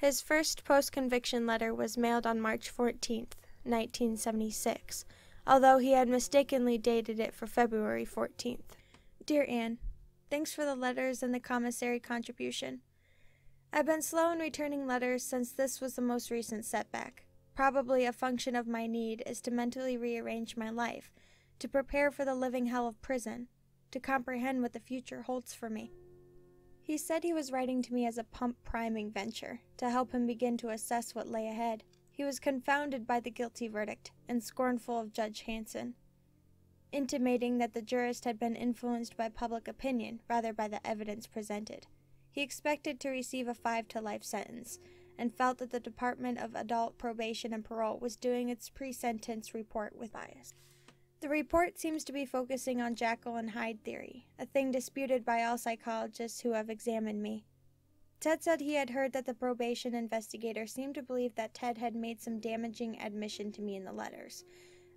His first post conviction letter was mailed on March 14, 1976, although he had mistakenly dated it for February 14th. Dear Ann, thanks for the letters and the commissary contribution. I've been slow in returning letters since this was the most recent setback. Probably a function of my need is to mentally rearrange my life, to prepare for the living hell of prison, to comprehend what the future holds for me. He said he was writing to me as a pump priming venture, to help him begin to assess what lay ahead. He was confounded by the guilty verdict and scornful of Judge Hanson, intimating that the jurist had been influenced by public opinion rather by the evidence presented. He expected to receive a five to life sentence and felt that the Department of Adult Probation and Parole was doing its pre sentence report with bias. The report seems to be focusing on Jekyll and Hyde theory, a thing disputed by all psychologists who have examined me. Ted said he had heard that the probation investigator seemed to believe that Ted had made some damaging admission to me in the letters.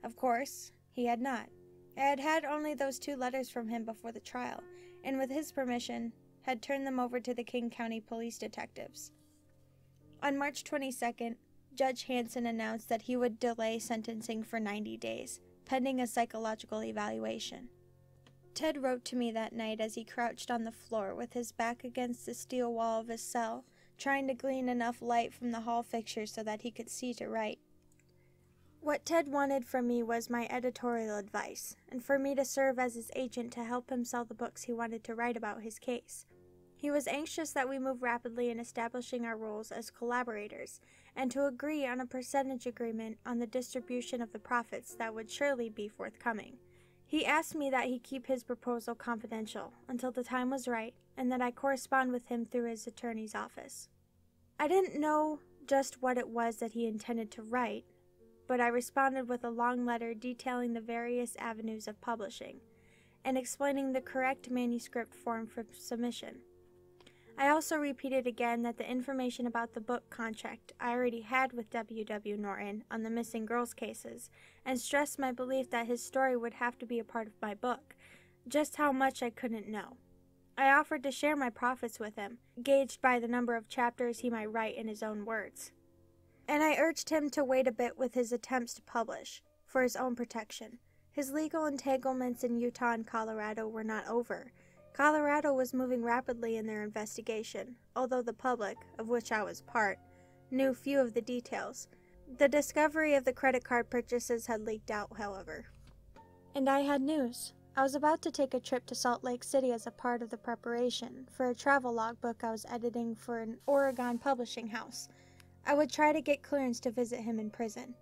Of course, he had not. I had had only those two letters from him before the trial, and with his permission, had turned them over to the King County police detectives. On March 22nd, Judge Hanson announced that he would delay sentencing for 90 days, pending a psychological evaluation. Ted wrote to me that night as he crouched on the floor with his back against the steel wall of his cell, trying to glean enough light from the hall fixtures so that he could see to write. What Ted wanted from me was my editorial advice, and for me to serve as his agent to help him sell the books he wanted to write about his case. He was anxious that we move rapidly in establishing our roles as collaborators, and to agree on a percentage agreement on the distribution of the profits that would surely be forthcoming. He asked me that he keep his proposal confidential until the time was right, and that I correspond with him through his attorney's office. I didn't know just what it was that he intended to write, but I responded with a long letter detailing the various avenues of publishing and explaining the correct manuscript form for submission. I also repeated again that the information about the book contract I already had with W. W. Norton on the missing girls cases, and stressed my belief that his story would have to be a part of my book, just how much I couldn't know. I offered to share my profits with him, gauged by the number of chapters he might write in his own words. And I urged him to wait a bit with his attempts to publish, for his own protection. His legal entanglements in Utah and Colorado were not over, Colorado was moving rapidly in their investigation, although the public, of which I was part, knew few of the details. The discovery of the credit card purchases had leaked out, however. And I had news. I was about to take a trip to Salt Lake City as a part of the preparation for a travel logbook I was editing for an Oregon publishing house. I would try to get clearance to visit him in prison.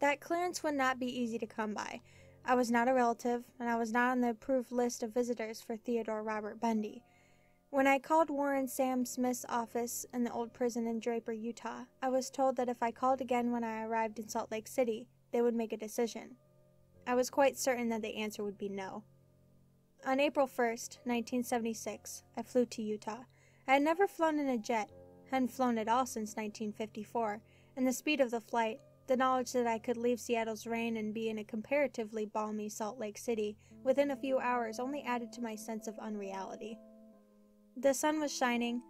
That clearance would not be easy to come by, I was not a relative, and I was not on the approved list of visitors for Theodore Robert Bundy. When I called Warren Sam Smith's office in the old prison in Draper, Utah, I was told that if I called again when I arrived in Salt Lake City, they would make a decision. I was quite certain that the answer would be no. On April 1st, 1976, I flew to Utah. I had never flown in a jet, hadn't flown at all since 1954, and the speed of the flight, the knowledge that I could leave Seattle's rain and be in a comparatively balmy Salt Lake City within a few hours only added to my sense of unreality. The sun was shining,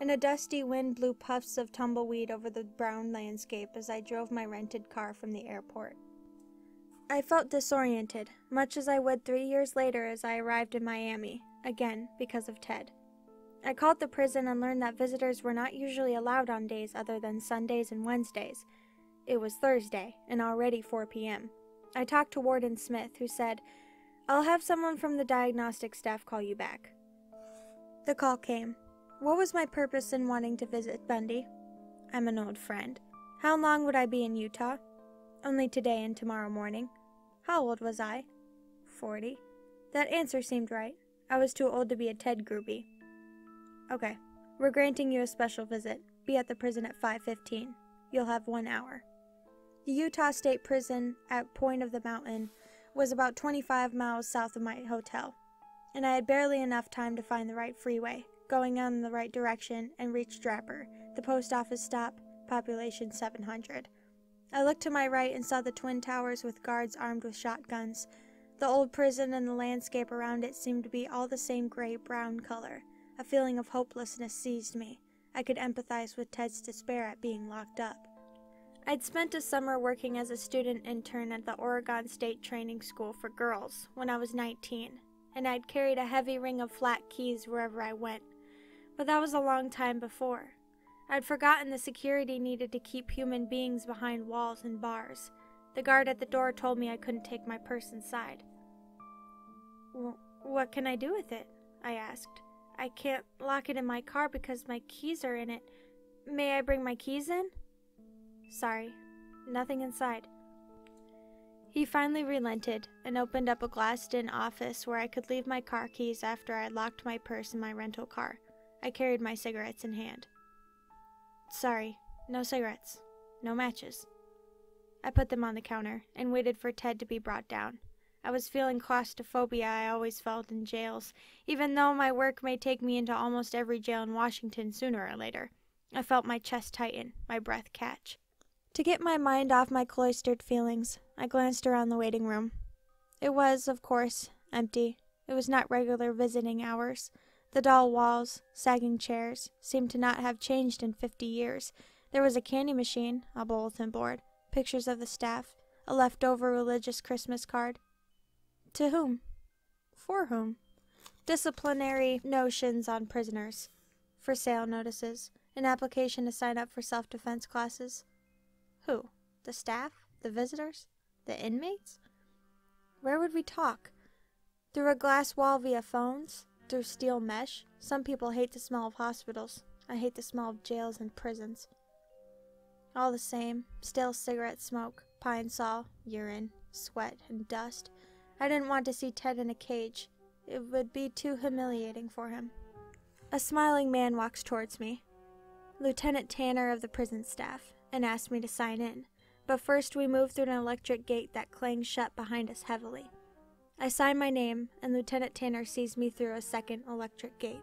and a dusty wind blew puffs of tumbleweed over the brown landscape as I drove my rented car from the airport. I felt disoriented, much as I would three years later as I arrived in Miami, again because of Ted. I called the prison and learned that visitors were not usually allowed on days other than Sundays and Wednesdays, it was Thursday, and already 4 p.m. I talked to Warden Smith, who said, I'll have someone from the diagnostic staff call you back. The call came. What was my purpose in wanting to visit Bundy? I'm an old friend. How long would I be in Utah? Only today and tomorrow morning. How old was I? Forty. That answer seemed right. I was too old to be a Ted groupie. Okay, we're granting you a special visit. Be at the prison at 5:15. You'll have 1 hour. The Utah State Prison at Point of the Mountain was about 25 miles south of my hotel, and I had barely enough time to find the right freeway, going in the right direction, and reach Draper, the post office stop, population 700. I looked to my right and saw the twin towers with guards armed with shotguns. The old prison and the landscape around it seemed to be all the same gray brown color. A feeling of hopelessness seized me. I could empathize with Ted's despair at being locked up. I'd spent a summer working as a student intern at the Oregon State Training School for Girls when I was 19, and I'd carried a heavy ring of flat keys wherever I went. But that was a long time before. I'd forgotten the security needed to keep human beings behind walls and bars. The guard at the door told me I couldn't take my purse inside. What can I do with it? I asked. I can't lock it in my car because my keys are in it. May I bring my keys in? Sorry, nothing inside. He finally relented and opened up a glassed in office where I could leave my car keys after I had locked my purse in my rental car. I carried my cigarettes in hand. Sorry, no cigarettes, no matches. I put them on the counter and waited for Ted to be brought down. I was feeling claustrophobia I always felt in jails, even though my work may take me into almost every jail in Washington sooner or later. I felt my chest tighten, my breath catch. To get my mind off my cloistered feelings, I glanced around the waiting room. It was, of course, empty. It was not regular visiting hours. The dull walls, sagging chairs, seemed to not have changed in fifty years. There was a candy machine, a bulletin board, pictures of the staff, a leftover religious Christmas card. To whom? For whom? Disciplinary notions on prisoners. For sale notices. An application to sign up for self defense classes. Who? The staff? The visitors? The inmates? Where would we talk? Through a glass wall via phones? through steel mesh. Some people hate the smell of hospitals. I hate the smell of jails and prisons. All the same, still cigarette smoke, Pine-Sol, urine, sweat, and dust. I didn't want to see Ted in a cage. It would be too humiliating for him. A smiling man walks towards me. Lieutenant Tanner of the prison staff, and asked me to sign in. But first we moved through an electric gate that clanged shut behind us heavily. I sign my name, and Lieutenant Tanner sees me through a second electric gate.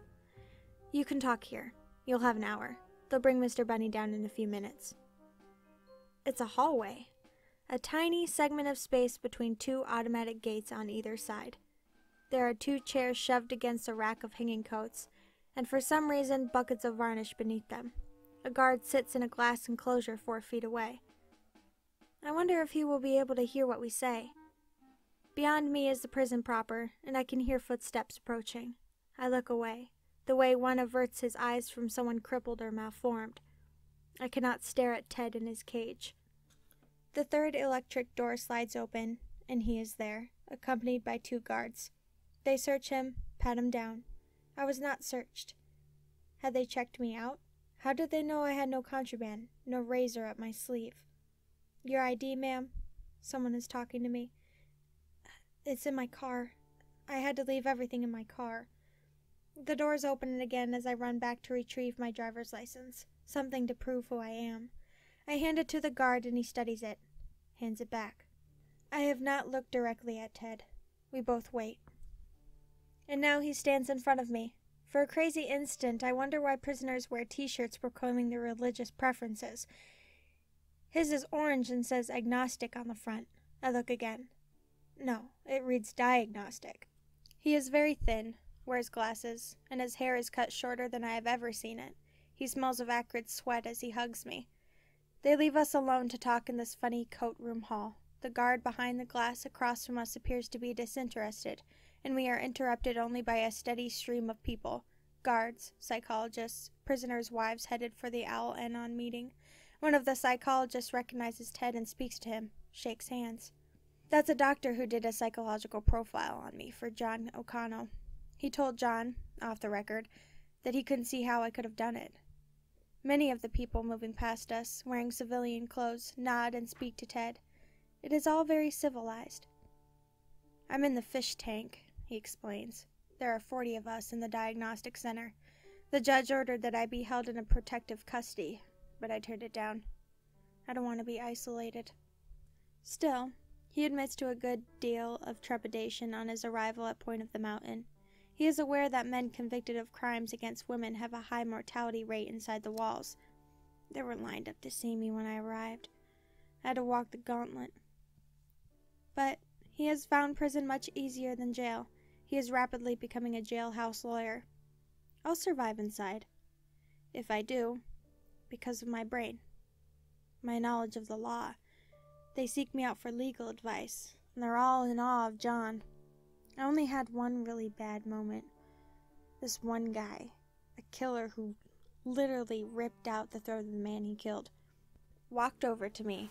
You can talk here. You'll have an hour. They'll bring Mr. Bundy down in a few minutes. It's a hallway, a tiny segment of space between two automatic gates on either side. There are two chairs shoved against a rack of hanging coats, and for some reason, buckets of varnish beneath them. A guard sits in a glass enclosure four feet away. I wonder if he will be able to hear what we say. Beyond me is the prison proper, and I can hear footsteps approaching. I look away, the way one averts his eyes from someone crippled or malformed. I cannot stare at Ted in his cage. The third electric door slides open, and he is there, accompanied by two guards. They search him, pat him down. I was not searched. Had they checked me out? How did they know I had no contraband, no razor up my sleeve? Your ID, ma'am? Someone is talking to me. It's in my car. I had to leave everything in my car. The doors open again as I run back to retrieve my driver's license, something to prove who I am. I hand it to the guard and he studies it, hands it back. I have not looked directly at Ted. We both wait. And now he stands in front of me. For a crazy instant, I wonder why prisoners wear t shirts proclaiming their religious preferences. His is orange and says agnostic on the front. I look again. No, it reads diagnostic. He is very thin, wears glasses, and his hair is cut shorter than I have ever seen it. He smells of acrid sweat as he hugs me. They leave us alone to talk in this funny coat room hall. The guard behind the glass across from us appears to be disinterested, and we are interrupted only by a steady stream of people guards, psychologists, prisoners' wives headed for the Al Anon meeting. One of the psychologists recognizes Ted and speaks to him, shakes hands. That's a doctor who did a psychological profile on me for John O'Connell. He told John, off the record, that he couldn't see how I could have done it. Many of the people moving past us, wearing civilian clothes, nod and speak to Ted. It is all very civilized. I'm in the fish tank, he explains. There are forty of us in the diagnostic center. The judge ordered that I be held in a protective custody, but I turned it down. I don't want to be isolated. Still, he admits to a good deal of trepidation on his arrival at Point of the Mountain. He is aware that men convicted of crimes against women have a high mortality rate inside the walls. They were lined up to see me when I arrived. I had to walk the gauntlet. But he has found prison much easier than jail. He is rapidly becoming a jailhouse lawyer. I'll survive inside. if I do, because of my brain, my knowledge of the law. They seek me out for legal advice, and they're all in awe of John. I only had one really bad moment. This one guy, a killer who literally ripped out the throat of the man he killed, walked over to me,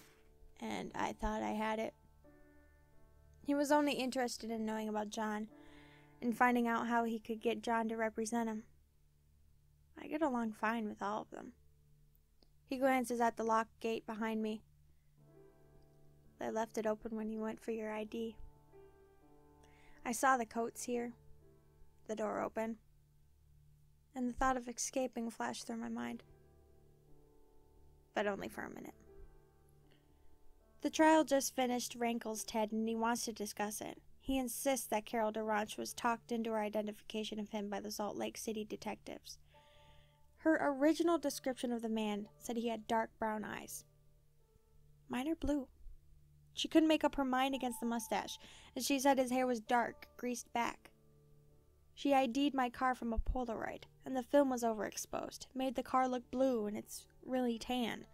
and I thought I had it. He was only interested in knowing about John and finding out how he could get John to represent him. I get along fine with all of them. He glances at the locked gate behind me. They left it open when you went for your ID. I saw the coats here, the door open, and the thought of escaping flashed through my mind. But only for a minute. The trial just finished rankles Ted and he wants to discuss it. He insists that Carol DaRonch was talked into her identification of him by the Salt Lake City detectives. Her original description of the man said he had dark brown eyes. Mine are blue. She couldn't make up her mind against the mustache, and she said his hair was dark, greased back. She ID'd my car from a Polaroid, and the film was overexposed, made the car look blue, and it's really tan.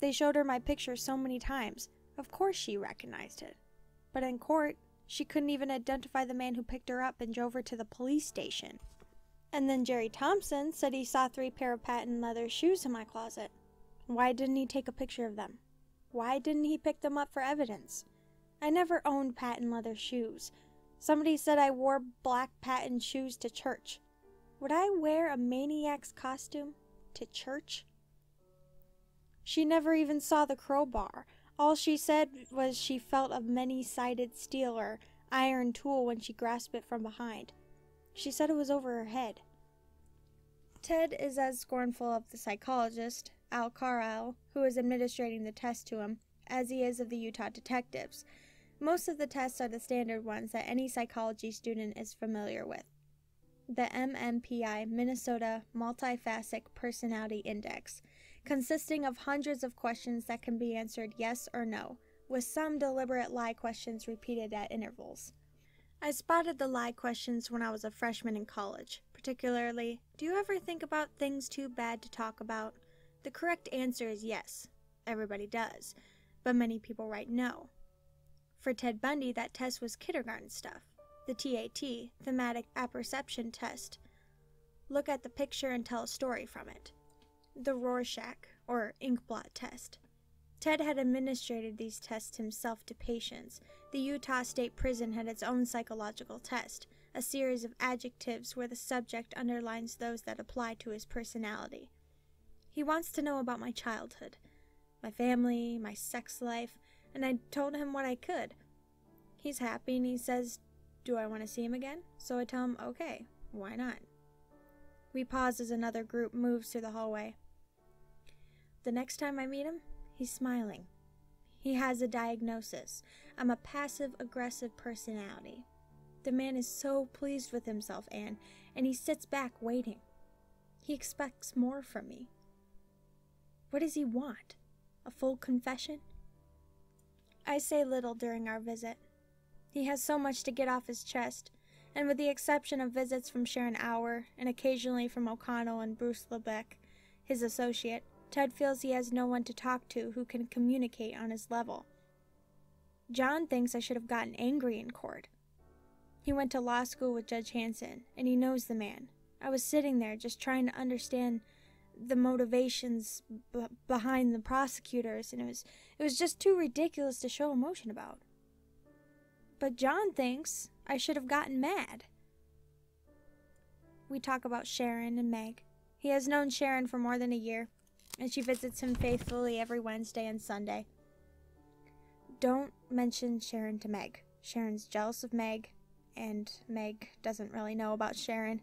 They showed her my picture so many times, of course she recognized it. But in court, she couldn't even identify the man who picked her up and drove her to the police station. And then Jerry Thompson said he saw three pair of patent leather shoes in my closet. Why didn't he take a picture of them? Why didn't he pick them up for evidence? I never owned patent leather shoes. Somebody said I wore black patent shoes to church. Would I wear a maniac's costume to church? She never even saw the crowbar. All she said was she felt a many sided steel or iron tool when she grasped it from behind. She said it was over her head. Ted is as scornful of the psychologist, Al Carlisle, who is administering the test to him, as he is of the Utah detectives. Most of the tests are the standard ones that any psychology student is familiar with. The MMPI Minnesota Multifaceted Personality Index consisting of hundreds of questions that can be answered yes or no, with some deliberate lie questions repeated at intervals. I spotted the lie questions when I was a freshman in college, particularly Do you ever think about things too bad to talk about? The correct answer is yes. Everybody does, but many people write no. For Ted Bundy, that test was kindergarten stuff. The TAT, Thematic Apperception Test. Look at the picture and tell a story from it the Rorschach, or inkblot test. Ted had administered these tests himself to patients. The Utah State Prison had its own psychological test, a series of adjectives where the subject underlines those that apply to his personality. He wants to know about my childhood, my family, my sex life, and I told him what I could. He's happy and he says, Do I want to see him again? So I tell him, Okay, why not? We pause as another group moves through the hallway. The next time I meet him, he's smiling. He has a diagnosis. I'm a passive aggressive personality. The man is so pleased with himself, Ann, and he sits back waiting. He expects more from me. What does he want? A full confession? I say little during our visit. He has so much to get off his chest, and with the exception of visits from Sharon Auer and occasionally from O'Connell and Bruce Lubeck, his associate, Ted feels he has no one to talk to who can communicate on his level. John thinks I should have gotten angry in court. He went to law school with Judge Hanson, and he knows the man. I was sitting there just trying to understand the motivations b- behind the prosecutors, and it was it was just too ridiculous to show emotion about. But John thinks I should have gotten mad. We talk about Sharon and Meg. He has known Sharon for more than a year and she visits him faithfully every Wednesday and Sunday. Don't mention Sharon to Meg. Sharon's jealous of Meg, and Meg doesn't really know about Sharon.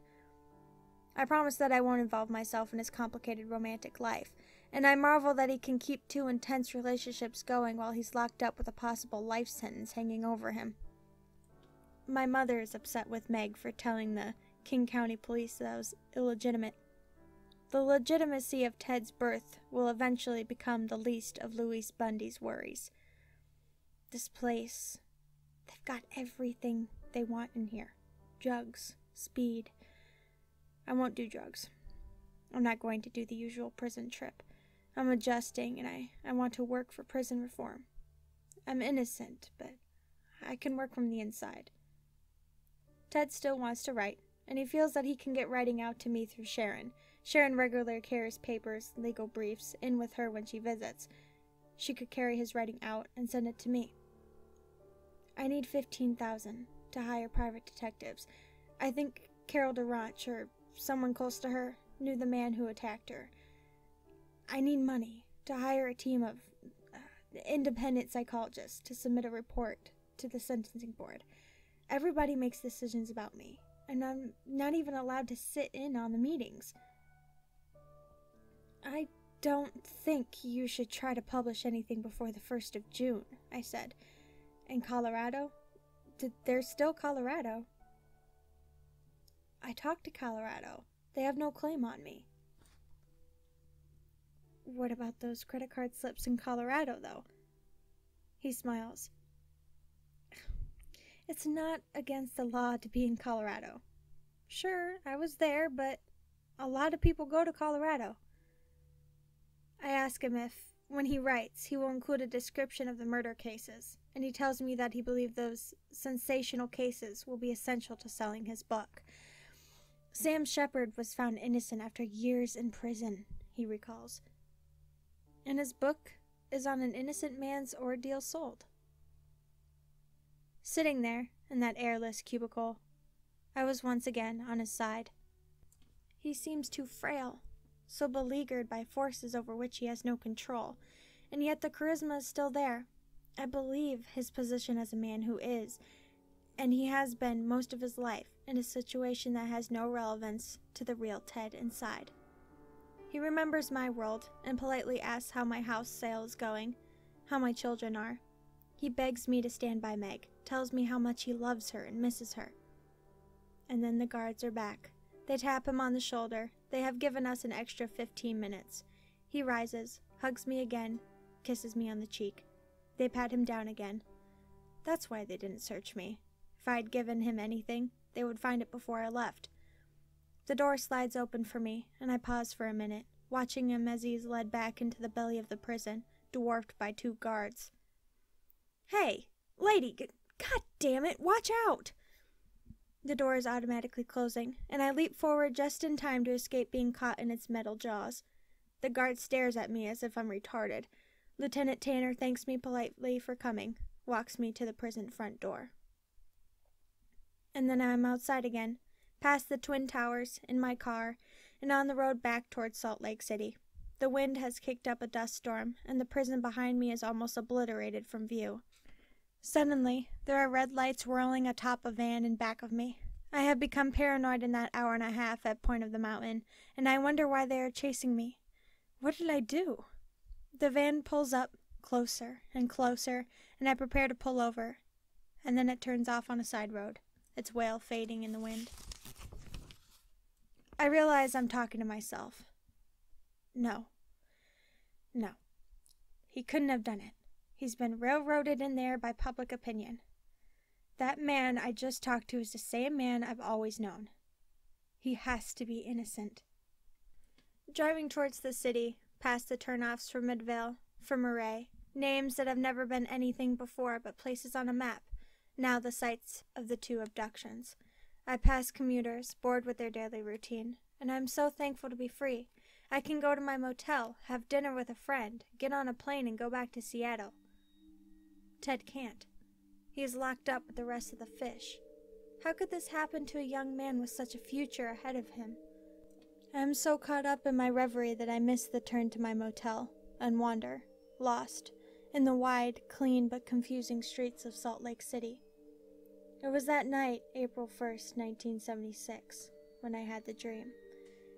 I promise that I won't involve myself in his complicated romantic life, and I marvel that he can keep two intense relationships going while he's locked up with a possible life sentence hanging over him. My mother is upset with Meg for telling the King County police that I was illegitimate. The legitimacy of Ted's birth will eventually become the least of Louise Bundy's worries. This place, they've got everything they want in here drugs, speed. I won't do drugs. I'm not going to do the usual prison trip. I'm adjusting and I, I want to work for prison reform. I'm innocent, but I can work from the inside. Ted still wants to write, and he feels that he can get writing out to me through Sharon. Sharon regularly carries papers, legal briefs, in with her when she visits. She could carry his writing out and send it to me. I need fifteen thousand to hire private detectives. I think Carol DaRonch or someone close to her knew the man who attacked her. I need money to hire a team of uh, independent psychologists to submit a report to the sentencing board. Everybody makes decisions about me, and I'm not even allowed to sit in on the meetings. I don't think you should try to publish anything before the 1st of June, I said. In Colorado? Did there's still Colorado. I talked to Colorado. They have no claim on me. What about those credit card slips in Colorado, though? He smiles. It's not against the law to be in Colorado. Sure, I was there, but a lot of people go to Colorado. I ask him if, when he writes, he will include a description of the murder cases, and he tells me that he believes those sensational cases will be essential to selling his book. Sam Sheppard was found innocent after years in prison, he recalls. And his book is on an innocent man's ordeal sold. Sitting there, in that airless cubicle, I was once again on his side. He seems too frail, so beleaguered by forces over which he has no control, and yet the charisma is still there. I believe his position as a man who is, and he has been most of his life, in a situation that has no relevance to the real Ted inside. He remembers my world and politely asks how my house sale is going, how my children are. He begs me to stand by Meg, tells me how much he loves her and misses her. And then the guards are back. They tap him on the shoulder. They have given us an extra 15 minutes. He rises, hugs me again, kisses me on the cheek. They pat him down again. That's why they didn't search me. If I had given him anything, they would find it before I left. The door slides open for me, and I pause for a minute, watching him as he is led back into the belly of the prison, dwarfed by two guards. Hey, lady, god damn it, watch out! The door is automatically closing, and I leap forward just in time to escape being caught in its metal jaws. The guard stares at me as if I'm retarded. Lieutenant Tanner thanks me politely for coming, walks me to the prison front door. And then I'm outside again, past the Twin Towers, in my car, and on the road back towards Salt Lake City. The wind has kicked up a dust storm, and the prison behind me is almost obliterated from view. Suddenly, there are red lights whirling atop a van in back of me. I have become paranoid in that hour and a half at Point of the Mountain, and I wonder why they are chasing me. What did I do? The van pulls up, closer and closer, and I prepare to pull over, and then it turns off on a side road, its wail fading in the wind. I realize I'm talking to myself. No. No. He couldn't have done it. He's been railroaded in there by public opinion. That man I just talked to is the same man I've always known. He has to be innocent. Driving towards the city, past the turnoffs for Midvale, for Murray, names that have never been anything before but places on a map, now the sites of the two abductions. I pass commuters, bored with their daily routine, and I'm so thankful to be free. I can go to my motel, have dinner with a friend, get on a plane, and go back to Seattle. Ted can't. He is locked up with the rest of the fish. How could this happen to a young man with such a future ahead of him? I am so caught up in my reverie that I miss the turn to my motel and wander, lost, in the wide, clean, but confusing streets of Salt Lake City. It was that night, April 1st, 1976, when I had the dream.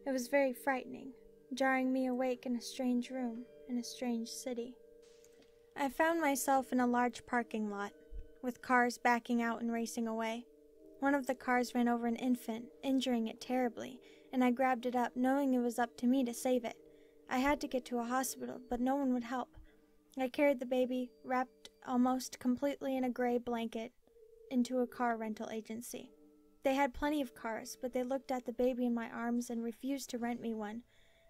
It was very frightening, jarring me awake in a strange room in a strange city. I found myself in a large parking lot, with cars backing out and racing away. One of the cars ran over an infant, injuring it terribly, and I grabbed it up, knowing it was up to me to save it. I had to get to a hospital, but no one would help. I carried the baby, wrapped almost completely in a gray blanket, into a car rental agency. They had plenty of cars, but they looked at the baby in my arms and refused to rent me one.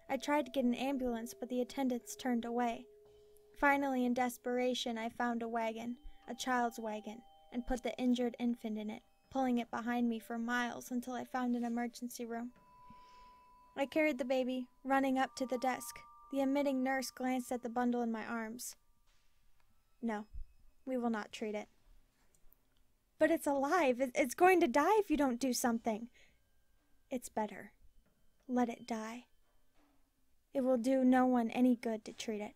I tried to get an ambulance, but the attendants turned away. Finally, in desperation, I found a wagon, a child's wagon, and put the injured infant in it, pulling it behind me for miles until I found an emergency room. I carried the baby, running up to the desk. The admitting nurse glanced at the bundle in my arms. No, we will not treat it. But it's alive. It's going to die if you don't do something. It's better. Let it die. It will do no one any good to treat it.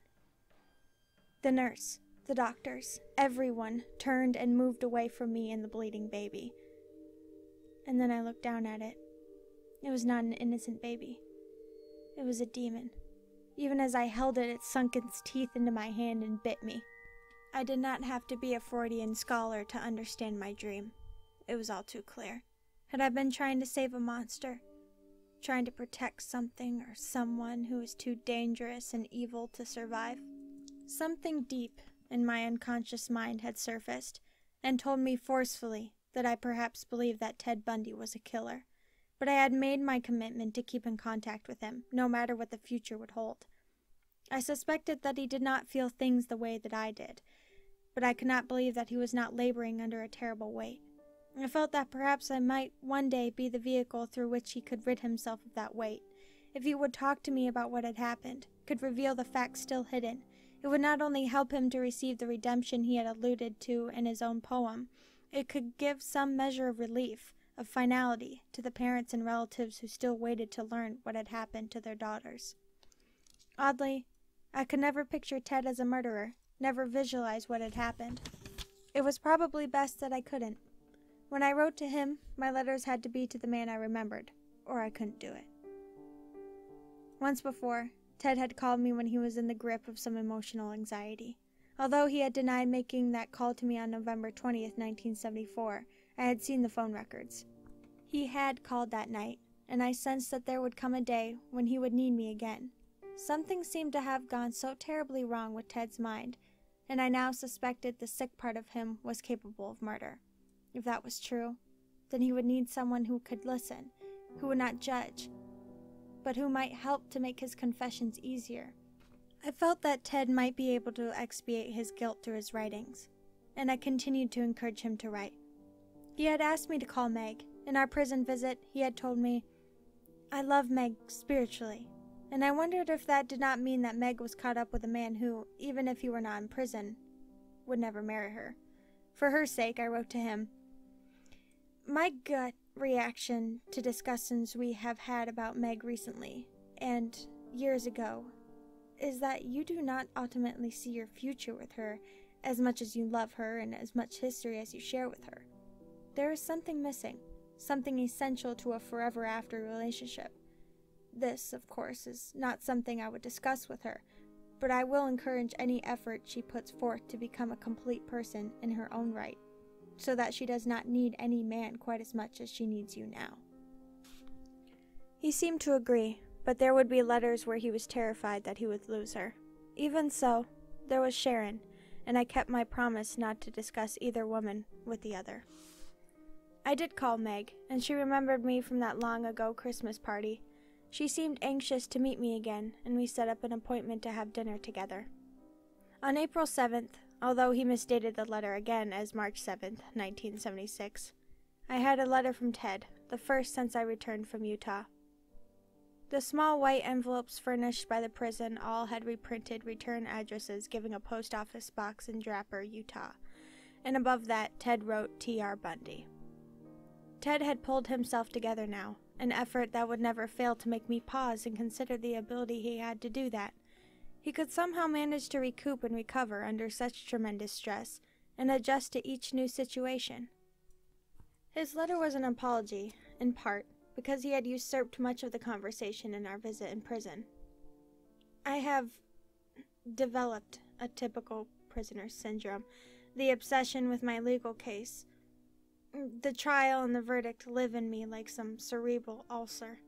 The nurse, the doctors, everyone turned and moved away from me and the bleeding baby. And then I looked down at it. It was not an innocent baby. It was a demon. Even as I held it, it sunk its teeth into my hand and bit me. I did not have to be a Freudian scholar to understand my dream. It was all too clear. Had I been trying to save a monster? Trying to protect something or someone who was too dangerous and evil to survive? Something deep in my unconscious mind had surfaced and told me forcefully that I perhaps believed that Ted Bundy was a killer. But I had made my commitment to keep in contact with him, no matter what the future would hold. I suspected that he did not feel things the way that I did, but I could not believe that he was not laboring under a terrible weight. I felt that perhaps I might one day be the vehicle through which he could rid himself of that weight. If he would talk to me about what had happened, could reveal the facts still hidden, it would not only help him to receive the redemption he had alluded to in his own poem, it could give some measure of relief, of finality, to the parents and relatives who still waited to learn what had happened to their daughters. Oddly, I could never picture Ted as a murderer, never visualize what had happened. It was probably best that I couldn't. When I wrote to him, my letters had to be to the man I remembered, or I couldn't do it. Once before, Ted had called me when he was in the grip of some emotional anxiety. Although he had denied making that call to me on November 20th, 1974, I had seen the phone records. He had called that night, and I sensed that there would come a day when he would need me again. Something seemed to have gone so terribly wrong with Ted's mind and I now suspected the sick part of him was capable of murder. If that was true, then he would need someone who could listen, who would not judge, but who might help to make his confessions easier. I felt that Ted might be able to expiate his guilt through his writings, and I continued to encourage him to write. He had asked me to call Meg. In our prison visit, he had told me, I love Meg spiritually, and I wondered if that did not mean that Meg was caught up with a man who, even if he were not in prison, would never marry her. For her sake, I wrote to him My gut reaction to discussions we have had about Meg recently, and years ago, is that you do not ultimately see your future with her as much as you love her and as much history as you share with her. There is something missing, something essential to a forever after relationship. This, of course, is not something I would discuss with her, but I will encourage any effort she puts forth to become a complete person in her own right, so that she does not need any man quite as much as she needs you now. He seemed to agree, but there would be letters where he was terrified that he would lose her. Even so, there was Sharon, and I kept my promise not to discuss either woman with the other. I did call Meg, and she remembered me from that long ago Christmas party she seemed anxious to meet me again, and we set up an appointment to have dinner together. On April 7th, although he misdated the letter again as March 7th, 1976, I had a letter from Ted, the first since I returned from Utah. The small white envelopes furnished by the prison all had reprinted return addresses giving a post office box in Draper, Utah, and above that Ted wrote T.R. Bundy. Ted had pulled himself together now, an effort that would never fail to make me pause and consider the ability he had to do that. He could somehow manage to recoup and recover under such tremendous stress and adjust to each new situation. His letter was an apology, in part, because he had usurped much of the conversation in our visit in prison. I have developed a typical prisoner syndrome, the obsession with my legal case, the trial and the verdict live in me like some cerebral ulcer.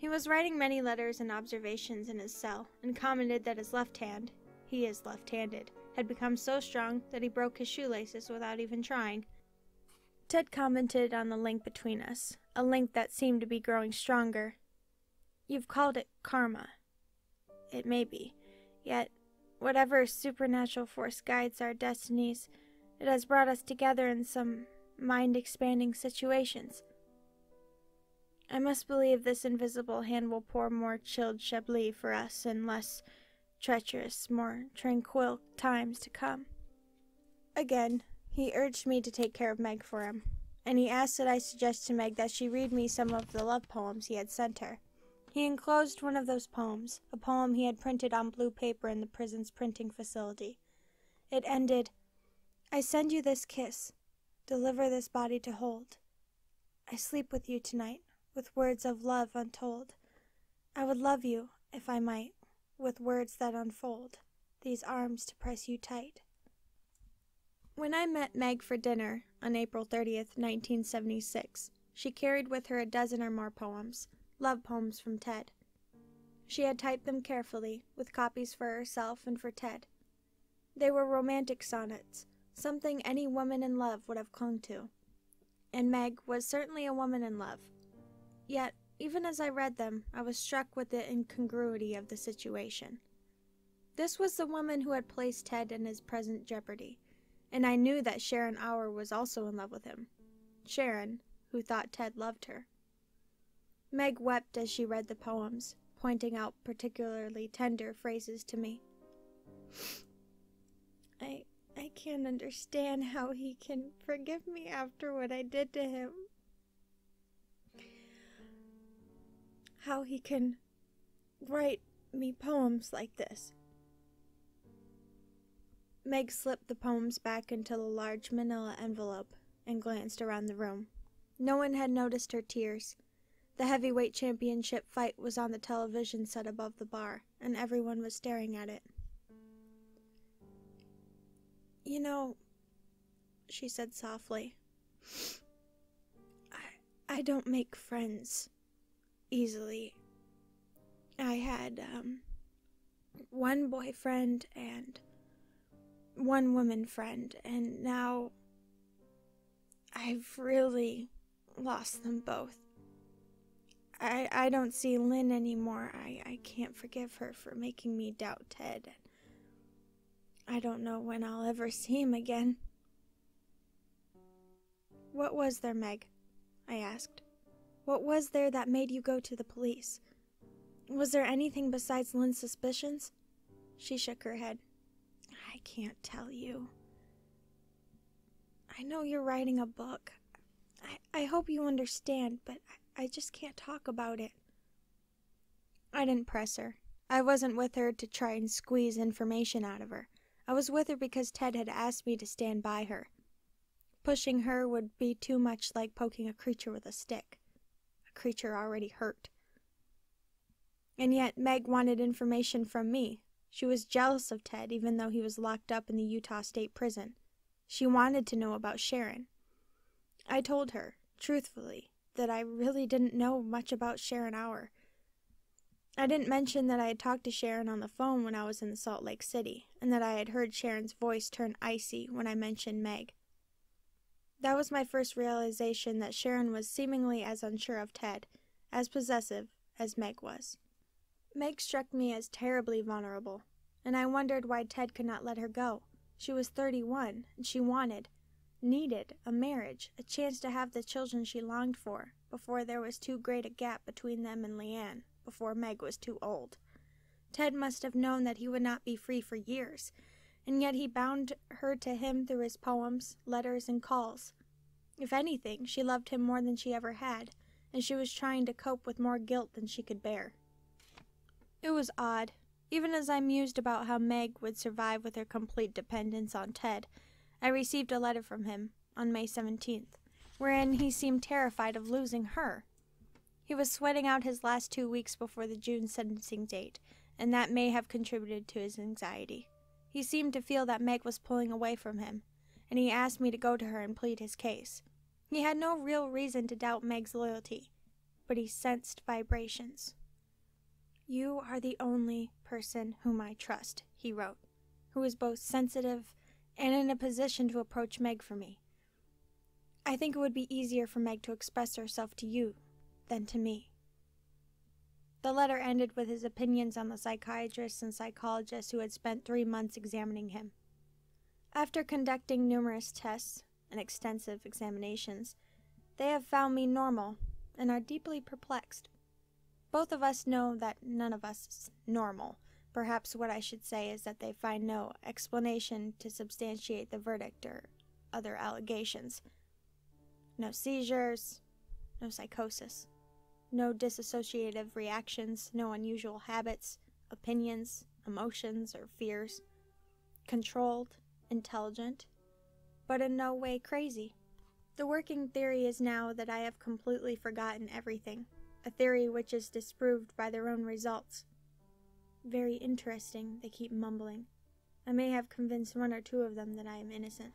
He was writing many letters and observations in his cell, and commented that his left hand, he is left handed, had become so strong that he broke his shoelaces without even trying. Ted commented on the link between us, a link that seemed to be growing stronger. You've called it karma. It may be. Yet, whatever supernatural force guides our destinies, it has brought us together in some mind expanding situations. I must believe this invisible hand will pour more chilled Chablis for us in less treacherous, more tranquil times to come. Again, he urged me to take care of Meg for him, and he asked that I suggest to Meg that she read me some of the love poems he had sent her. He enclosed one of those poems, a poem he had printed on blue paper in the prison's printing facility. It ended, I send you this kiss. Deliver this body to hold. I sleep with you tonight, with words of love untold. I would love you, if I might, with words that unfold, these arms to press you tight. When I met Meg for dinner on April 30th, 1976, she carried with her a dozen or more poems, love poems from Ted. She had typed them carefully, with copies for herself and for Ted. They were romantic sonnets, something any woman in love would have clung to. And Meg was certainly a woman in love. Yet, even as I read them, I was struck with the incongruity of the situation. This was the woman who had placed Ted in his present jeopardy and I knew that Sharon Auer was also in love with him. Sharon, who thought Ted loved her. Meg wept as she read the poems, pointing out particularly tender phrases to me. I I can't understand how he can forgive me after what I did to him. How he can write me poems like this. Meg slipped the poems back into the large manila envelope and glanced around the room. No one had noticed her tears. The heavyweight championship fight was on the television set above the bar, and everyone was staring at it. You know, she said softly, I, I don't make friends easily. I had, um, one boyfriend and one woman friend, and now I've really lost them both. I I don't see Lynn anymore. I, I can't forgive her for making me doubt Ted. I don't know when I'll ever see him again. What was there, Meg? I asked. What was there that made you go to the police? Was there anything besides Lynn's suspicions? She shook her head I can't tell you. I know you're writing a book. I, I hope you understand, but I, I just can't talk about it. I didn't press her. I wasn't with her to try and squeeze information out of her. I was with her because Ted had asked me to stand by her. Pushing her would be too much like poking a creature with a stick, creature already hurt. And yet Meg wanted information from me, she was jealous of Ted, even though he was locked up in the Utah State Prison. She wanted to know about Sharon. I told her, truthfully, that I really didn't know much about Sharon Auer. I didn't mention that I had talked to Sharon on the phone when I was in Salt Lake City, and that I had heard Sharon's voice turn icy when I mentioned Meg. That was my first realization that Sharon was seemingly as unsure of Ted, as possessive, as Meg was. Meg struck me as terribly vulnerable, and I wondered why Ted could not let her go. She was 31, and she wanted, needed, a marriage, a chance to have the children she longed for, before there was too great a gap between them and Leanne, before Meg was too old. Ted must have known that he would not be free for years, and yet he bound her to him through his poems, letters, and calls. If anything, she loved him more than she ever had, and she was trying to cope with more guilt than she could bear. It was odd. Even as I mused about how Meg would survive with her complete dependence on Ted, I received a letter from him on May 17th, wherein he seemed terrified of losing her. He was sweating out his last two weeks before the June sentencing date, and that may have contributed to his anxiety. He seemed to feel that Meg was pulling away from him, and he asked me to go to her and plead his case. He had no real reason to doubt Meg's loyalty, but he sensed vibrations. You are the only person whom I trust, he wrote, who is both sensitive and in a position to approach Meg for me. I think it would be easier for Meg to express herself to you than to me. The letter ended with his opinions on the psychiatrists and psychologists who had spent three months examining him. After conducting numerous tests and extensive examinations, they have found me normal and are deeply perplexed. Both of us know that none of us is normal. Perhaps what I should say is that they find no explanation to substantiate the verdict or other allegations. No seizures, no psychosis, no dissociative reactions, no unusual habits, opinions, emotions, or fears. Controlled, intelligent, but in no way crazy. The working theory is now that I have completely forgotten everything, a theory which is disproved by their own results. Very interesting, they keep mumbling. I may have convinced one or two of them that I am innocent.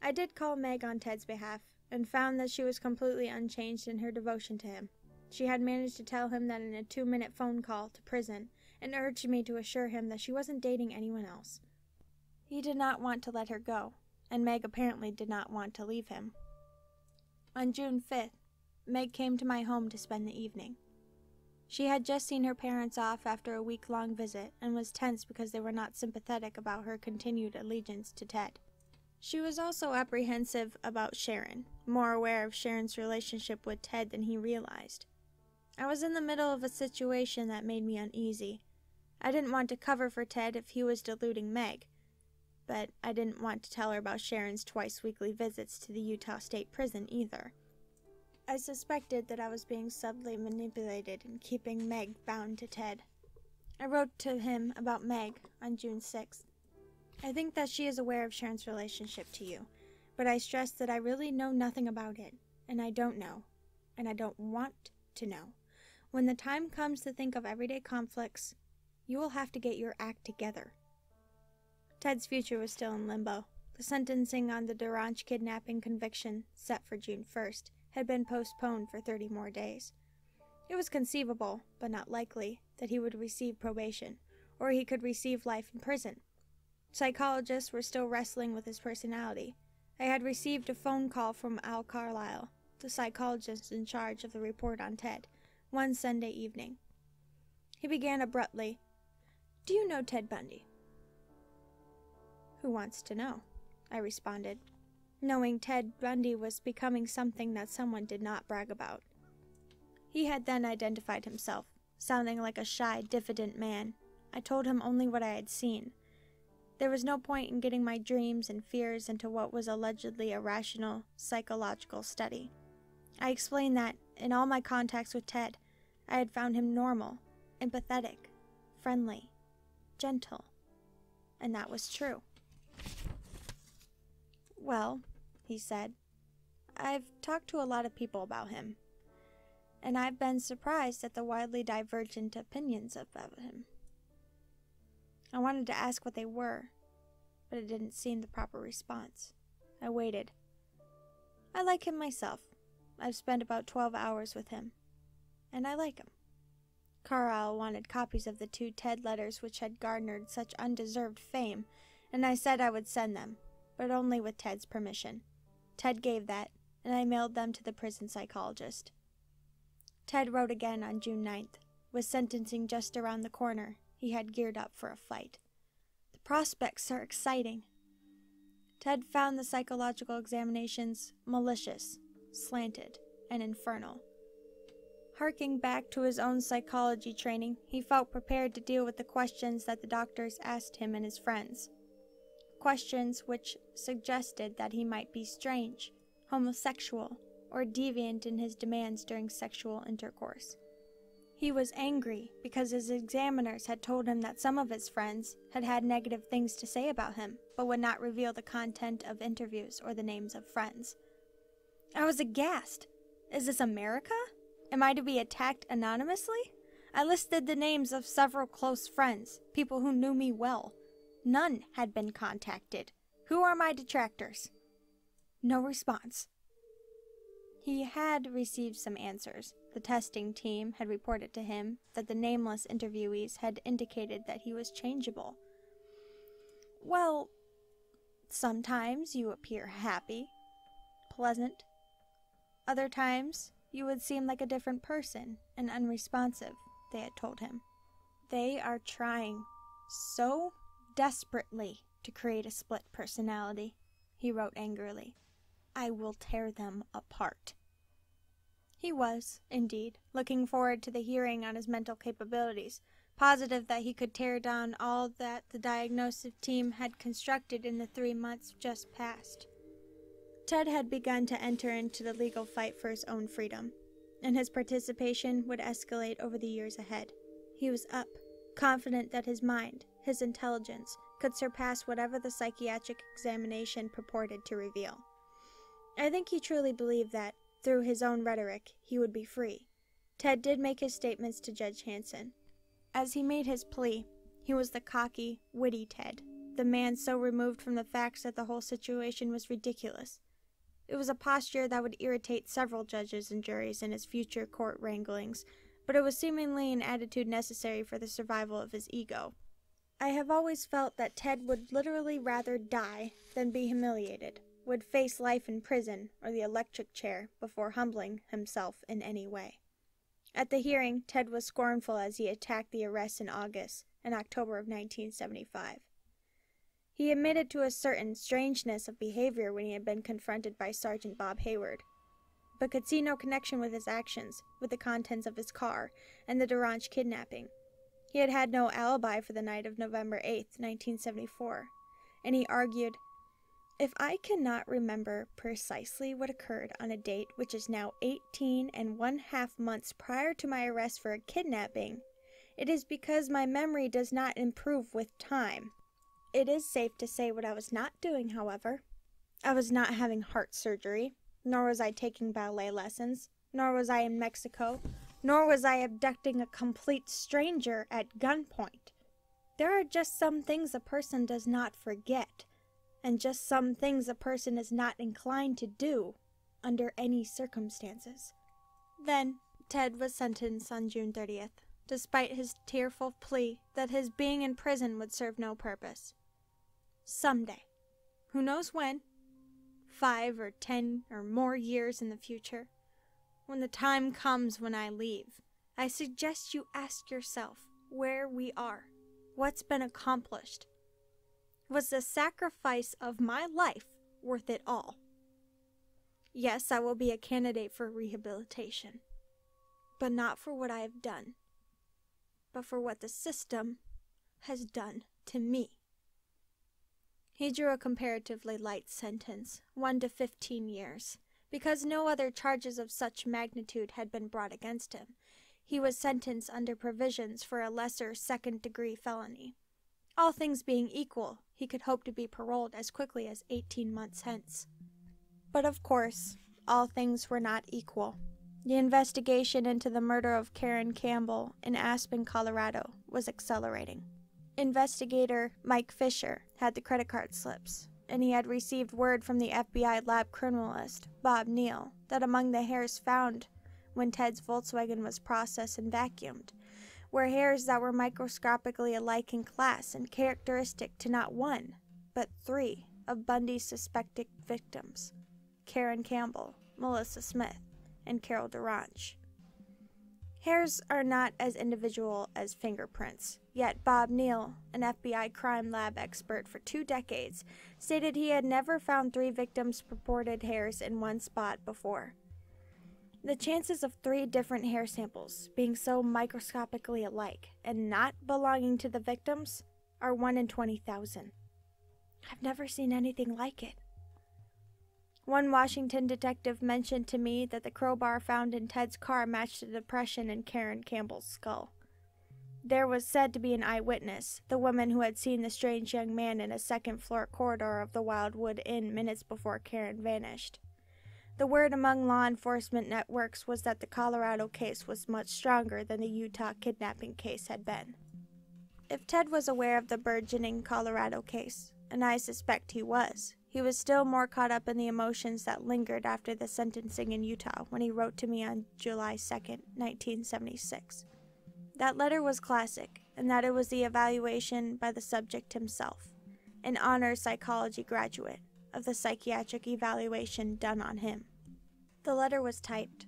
I did call Meg on Ted's behalf, and found that she was completely unchanged in her devotion to him. She had managed to tell him that in a two minute phone call to prison, and urged me to assure him that she wasn't dating anyone else. He did not want to let her go, and Meg apparently did not want to leave him. On June 5th, Meg came to my home to spend the evening. She had just seen her parents off after a week long visit and was tense because they were not sympathetic about her continued allegiance to Ted. She was also apprehensive about Sharon, more aware of Sharon's relationship with Ted than he realized. I was in the middle of a situation that made me uneasy. I didn't want to cover for Ted if he was deluding Meg, but I didn't want to tell her about Sharon's twice weekly visits to the Utah State Prison either. I suspected that I was being subtly manipulated in keeping Meg bound to Ted. I wrote to him about Meg on June 6th. I think that she is aware of Sharon's relationship to you, but I stress that I really know nothing about it, and I don't know, and I don't want to know. When the time comes to think of everyday conflicts, you will have to get your act together. Ted's future was still in limbo. The sentencing on the DaRonch kidnapping conviction, set for June 1st, had been postponed for 30 more days. It was conceivable, but not likely, that he would receive probation, or he could receive life in prison. Psychologists were still wrestling with his personality. I had received a phone call from Al Carlisle, the psychologist in charge of the report on Ted, one Sunday evening. He began abruptly Do you know Ted Bundy? Who wants to know? I responded, knowing Ted Bundy was becoming something that someone did not brag about. He had then identified himself, sounding like a shy, diffident man. I told him only what I had seen. There was no point in getting my dreams and fears into what was allegedly a rational psychological study. I explained that, in all my contacts with Ted, I had found him normal, empathetic, friendly, gentle, and that was true. Well, he said, I've talked to a lot of people about him, and I've been surprised at the widely divergent opinions about him. I wanted to ask what they were, but it didn't seem the proper response. I waited. I like him myself. I've spent about 12 hours with him, and I like him. Carlisle wanted copies of the two Ted letters which had garnered such undeserved fame, and I said I would send them, but only with Ted's permission. Ted gave that, and I mailed them to the prison psychologist. Ted wrote again on June 9th. With sentencing just around the corner, he had geared up for a fight. The prospects are exciting. Ted found the psychological examinations malicious, slanted, and infernal. Harking back to his own psychology training, he felt prepared to deal with the questions that the doctors asked him and his friends questions which suggested that he might be strange, homosexual, or deviant in his demands during sexual intercourse. He was angry because his examiners had told him that some of his friends had had negative things to say about him, but would not reveal the content of interviews or the names of friends. I was aghast. Is this America? Am I to be attacked anonymously? I listed the names of several close friends, people who knew me well. None had been contacted. Who are my detractors? No response. He had received some answers. The testing team had reported to him that the nameless interviewees had indicated that he was changeable. Well, sometimes you appear happy, pleasant. Other times you would seem like a different person and unresponsive, they had told him. They are trying so desperately to create a split personality, he wrote angrily. I will tear them apart. He was, indeed, looking forward to the hearing on his mental capabilities, positive that he could tear down all that the diagnostic team had constructed in the three months just past. Ted had begun to enter into the legal fight for his own freedom, and his participation would escalate over the years ahead. He was up, confident that his mind, his intelligence, could surpass whatever the psychiatric examination purported to reveal. I think he truly believed that, through his own rhetoric, he would be free. Ted did make his statements to Judge Hanson. As he made his plea, he was the cocky, witty Ted, the man so removed from the facts that the whole situation was ridiculous. It was a posture that would irritate several judges and juries in his future court wranglings, but it was seemingly an attitude necessary for the survival of his ego. I have always felt that Ted would literally rather die than be humiliated, would face life in prison or the electric chair before humbling himself in any way. At the hearing, Ted was scornful as he attacked the arrest in August and October of 1975. He admitted to a certain strangeness of behavior when he had been confronted by Sergeant Bob Hayward, but could see no connection with his actions, with the contents of his car, and the DaRonch kidnapping. He had had no alibi for the night of November 8, 1974, and he argued if I cannot remember precisely what occurred on a date which is now 18 and one half months prior to my arrest for a kidnapping, it is because my memory does not improve with time. It is safe to say what I was not doing, however. I was not having heart surgery, nor was I taking ballet lessons, nor was I in Mexico, nor was I abducting a complete stranger at gunpoint. There are just some things a person does not forget and just some things a person is not inclined to do under any circumstances. Then, Ted was sentenced on June 30th, despite his tearful plea that his being in prison would serve no purpose. Someday, who knows when, five or ten or more years in the future, when the time comes when I leave, I suggest you ask yourself where we are, what's been accomplished, was the sacrifice of my life worth it all? Yes, I will be a candidate for rehabilitation, but not for what I have done, but for what the system has done to me. He drew a comparatively light sentence, 1 to 15 years, because no other charges of such magnitude had been brought against him. He was sentenced under provisions for a lesser second degree felony. All things being equal, he could hope to be paroled as quickly as 18 months hence. But of course, all things were not equal. The investigation into the murder of Karen Campbell in Aspen, Colorado was accelerating. Investigator Mike Fisher had the credit card slips, and he had received word from the FBI lab criminalist, Bob Neal, that among the hairs found when Ted's Volkswagen was processed and vacuumed, were hairs that were microscopically alike in class and characteristic to not one, but three of Bundy's suspected victims Karen Campbell, Melissa Smith, and Carol DaRonch. Hairs are not as individual as fingerprints, yet Bob Neal, an FBI crime lab expert for two decades, stated he had never found three victims' purported hairs in one spot before. The chances of three different hair samples being so microscopically alike and not belonging to the victims are 1 in 20,000. I've never seen anything like it. One Washington detective mentioned to me that the crowbar found in Ted's car matched the depression in Karen Campbell's skull. There was said to be an eyewitness, the woman who had seen the strange young man in a second floor corridor of the Wildwood Inn minutes before Karen vanished. The word among law enforcement networks was that the Colorado case was much stronger than the Utah kidnapping case had been. If Ted was aware of the burgeoning Colorado case, and I suspect he was, he was still more caught up in the emotions that lingered after the sentencing in Utah when he wrote to me on July 2, 1976. That letter was classic, in that it was the evaluation by the subject himself, an honor psychology graduate, of the psychiatric evaluation done on him. The letter was typed.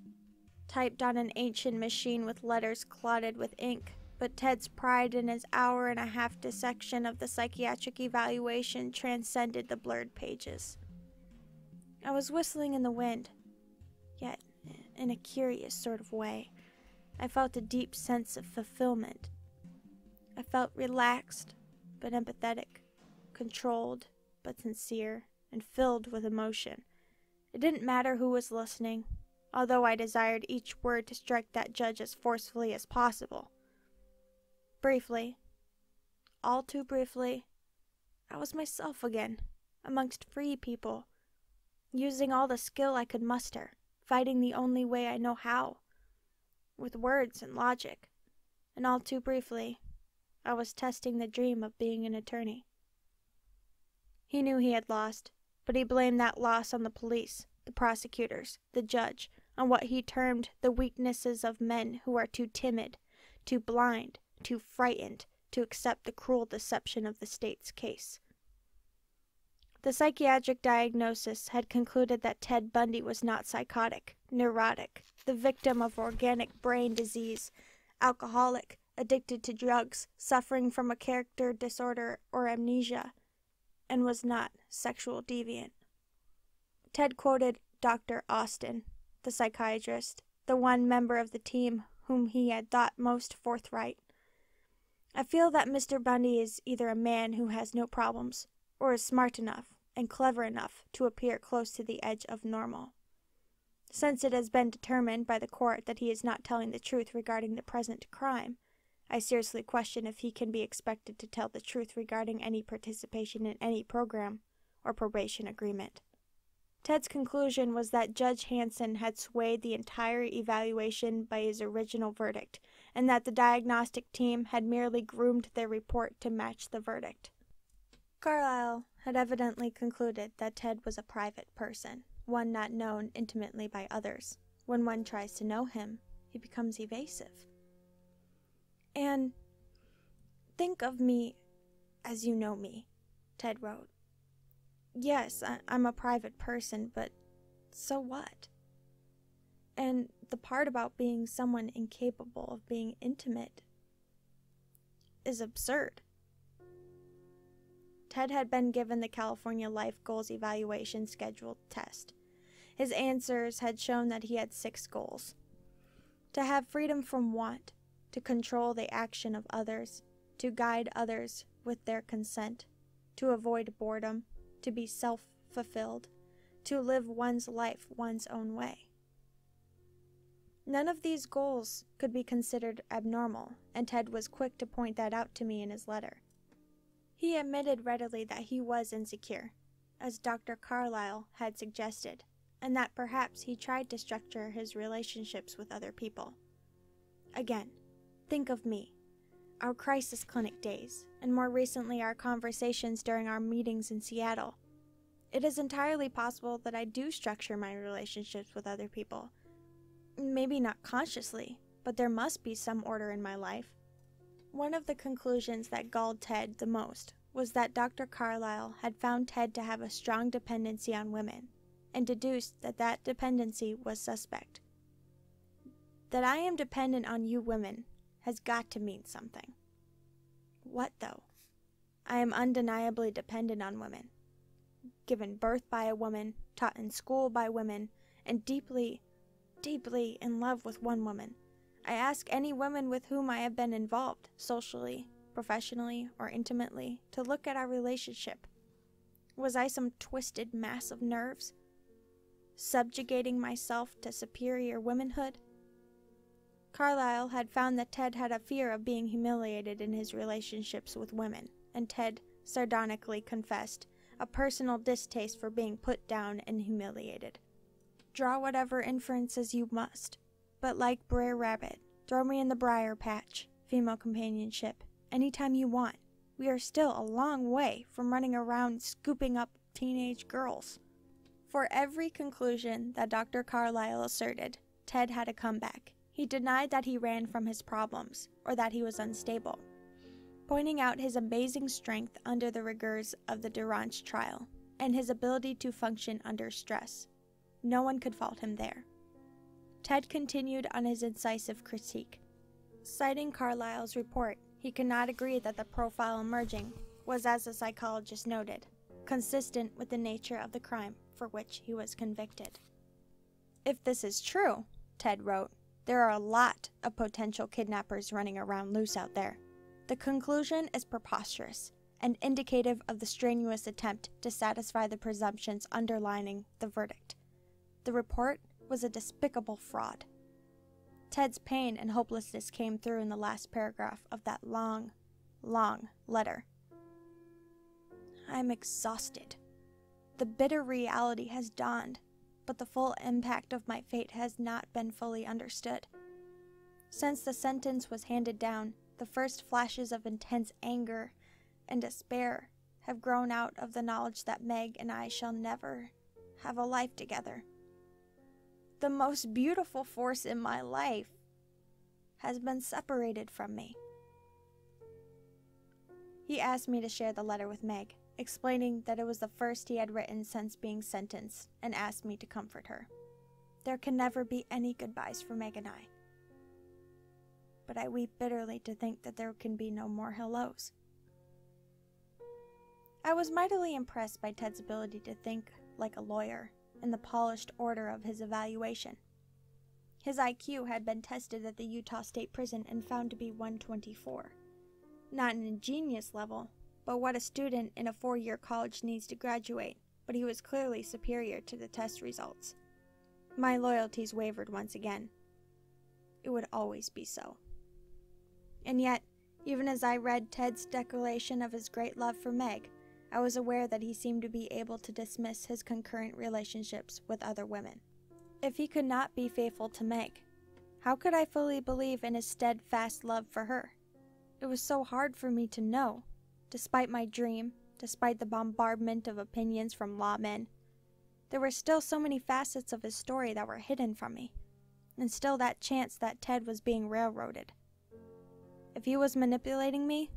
typed on an ancient machine with letters clotted with ink, but Ted's pride in his hour and a half dissection of the psychiatric evaluation transcended the blurred pages. I was whistling in the wind, yet in a curious sort of way. I felt a deep sense of fulfillment. I felt relaxed but empathetic, controlled but sincere, and filled with emotion. It didn't matter who was listening, although I desired each word to strike that judge as forcefully as possible. Briefly, all too briefly, I was myself again, amongst free people, using all the skill I could muster, fighting the only way I know how, with words and logic, and all too briefly, I was testing the dream of being an attorney. He knew he had lost, but he blamed that loss on the police, the prosecutors, the judge, on what he termed the weaknesses of men who are too timid, too blind, too frightened to accept the cruel deception of the state's case. The psychiatric diagnosis had concluded that Ted Bundy was not psychotic, neurotic, the victim of organic brain disease, alcoholic, addicted to drugs, suffering from a character disorder or amnesia, and was not sexual deviant. Ted quoted Dr. Austin, the psychiatrist, the one member of the team whom he had thought most forthright. I feel that Mr. Bundy is either a man who has no problems or is smart enough and clever enough to appear close to the edge of normal. Since it has been determined by the court that he is not telling the truth regarding the present crime, I seriously question if he can be expected to tell the truth regarding any participation in any program or probation agreement. Ted's conclusion was that Judge Hanson had swayed the entire evaluation by his original verdict, and that the diagnostic team had merely groomed their report to match the verdict. Carlisle had evidently concluded that Ted was a private person, one not known intimately by others. When one tries to know him, he becomes evasive. And think of me as you know me, Ted wrote. Yes, I- I'm a private person, but so what? And the part about being someone incapable of being intimate is absurd. Ted had been given the California Life Goals Evaluation Scheduled test. His answers had shown that he had six goals to have freedom from want, to control the action of others, to guide others with their consent, to avoid boredom, to be self fulfilled, to live one's life one's own way. None of these goals could be considered abnormal, and Ted was quick to point that out to me in his letter. He admitted readily that he was insecure, as Dr. Carlisle had suggested, and that perhaps he tried to structure his relationships with other people. Again, think of me, our crisis clinic days, and more recently our conversations during our meetings in Seattle. It is entirely possible that I do structure my relationships with other people. Maybe not consciously, but there must be some order in my life. One of the conclusions that galled Ted the most was that Dr. Carlisle had found Ted to have a strong dependency on women, and deduced that that dependency was suspect. That I am dependent on you women has got to mean something. What, though? I am undeniably dependent on women. Given birth by a woman, taught in school by women, and deeply, deeply in love with one woman. I ask any woman with whom I have been involved, socially, professionally, or intimately, to look at our relationship. Was I some twisted mass of nerves? Subjugating myself to superior womanhood? Carlisle had found that Ted had a fear of being humiliated in his relationships with women, and Ted sardonically confessed a personal distaste for being put down and humiliated. Draw whatever inferences you must, but like Brer Rabbit, throw me in the briar patch, female companionship, any time you want. We are still a long way from running around scooping up teenage girls. For every conclusion that Dr. Carlisle asserted, Ted had a comeback. He denied that he ran from his problems or that he was unstable, pointing out his amazing strength under the rigors of the DaRonch trial and his ability to function under stress. No one could fault him there. Ted continued on his incisive critique. Citing Carlisle's report, he could not agree that the profile emerging was, as the psychologist noted, consistent with the nature of the crime for which he was convicted. If this is true, Ted wrote, there are a lot of potential kidnappers running around loose out there. The conclusion is preposterous and indicative of the strenuous attempt to satisfy the presumptions underlining the verdict. The report was a despicable fraud. Ted's pain and hopelessness came through in the last paragraph of that long, long letter. I'm exhausted. The bitter reality has dawned, but the full impact of my fate has not been fully understood. Since the sentence was handed down, the first flashes of intense anger and despair have grown out of the knowledge that Meg and I shall never have a life together. The most beautiful force in my life has been separated from me. He asked me to share the letter with Meg, explaining that it was the first he had written since being sentenced, and asked me to comfort her. There can never be any goodbyes for Meg and I. But I weep bitterly to think that there can be no more hellos. I was mightily impressed by Ted's ability to think like a lawyer in the polished order of his evaluation. His IQ had been tested at the Utah State Prison and found to be 124. Not an ingenious level, but what a student in a four year college needs to graduate, but he was clearly superior to the test results. My loyalties wavered once again. It would always be so. And yet, even as I read Ted's declaration of his great love for Meg, I was aware that he seemed to be able to dismiss his concurrent relationships with other women. If he could not be faithful to Meg, how could I fully believe in his steadfast love for her? It was so hard for me to know, despite my dream, despite the bombardment of opinions from lawmen. There were still so many facets of his story that were hidden from me, and still that chance that Ted was being railroaded. If he was manipulating me,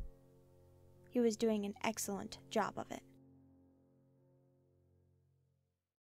he was doing an excellent job of it.